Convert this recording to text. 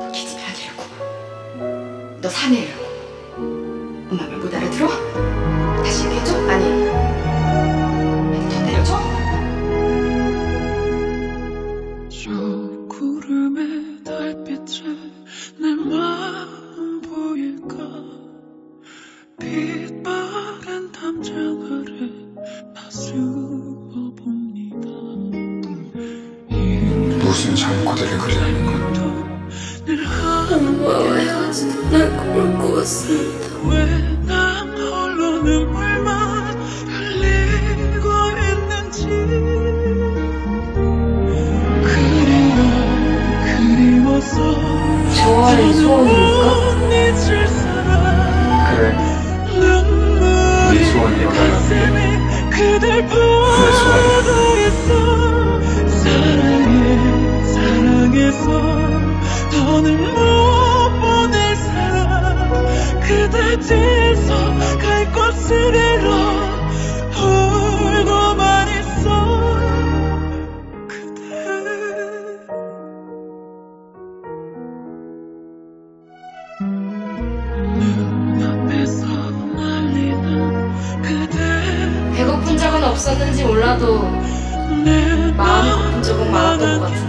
너 기집애 아니라고. 너 사내라고. 엄마 말 못 알아들어? 다시 얘기해줘? 아니. 아니, 더 때려줘? 저 구름의 달빛에 내 마음 보일까 빛바랜 담장 아래 나 숨어 봅니다 무슨 잠꼬대를 그리라는 건늘 하는 엄마와 헤어지는 날 꿈을 꾸었습니다. 왜 난 홀로 눈물만 흘리고 있는지 그리워 그리워서 좋아하는 사람 그래 네 소원이 가슴에 그댈 내 소원이 보고 그대 뒤에서 갈 곳을 잃어 울고만 있어 그대 눈앞에서 날리는 그대 배고픈 적은 없었는지 몰라도 내 마음이 고픈 적은 많았던 것 같은데.